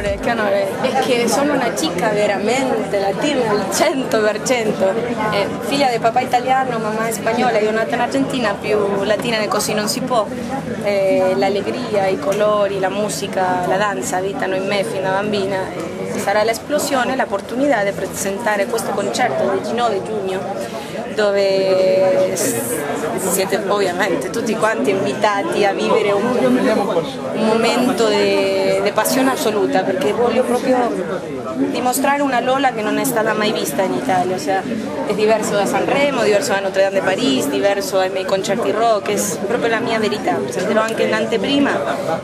onore, che onore. È che sono una chica veramente latina al 100%. Eh, figlia di papà italiano, mamma spagnola, io nata in Argentina, più latina di così non si può. Eh, l'allegria, i colori, la musica, la danza abitano in me fin da bambina. Sarà l'esplosione, l'opportunità di presentare questo concerto del 19 giugno dove siete ovviamente tutti quanti invitati a vivere un, un momento di passione assoluta perché voglio proprio dimostrare una Lola che non è stata mai vista in Italia, o sea, è diverso da Sanremo, diverso da Notre Dame de París, diverso dai miei concerti rock, è proprio la mia verità. Presenterò anche in anteprima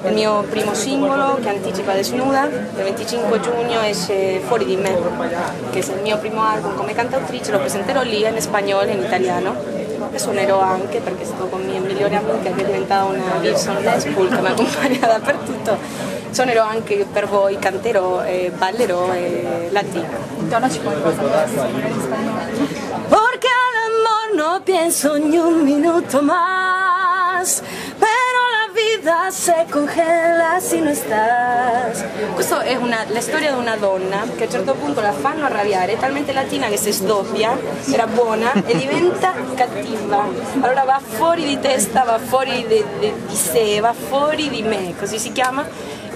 il mio primo singolo che anticipa Desnuda, il 25 giugno esce Fuori di me, che è il mio primo album come cantautrice, lo presenterò lì in spagnolo e in italiano e suonerò anche perché sto con mia migliore amica che è diventata una Gibson Les che mi accompagna dappertutto suonerò anche per voi, canterò e ballerò e latino. Donaci qualcosa in spagnolo. Porque al amor no pienso ni un minuto más vida se congela se non estás. Questa è una, la storia di una donna che a un certo punto la fanno arrabbiare, è talmente latina che si sdoppia, era buona e diventa cattiva. Allora va fuori di testa, va fuori di, di, di sé, va fuori di me, così si chiama.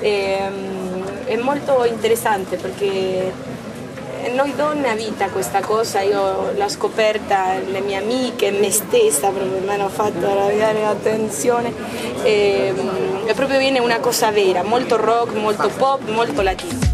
E, ehm, è molto interessante perché noi donne a vita questa cosa, io l'ho scoperta, le mie amiche, me stessa proprio mi hanno fatto arrabbiare l'attenzione e, e proprio viene una cosa vera, molto rock, molto pop, molto latino.